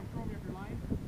from throw me if you're lying?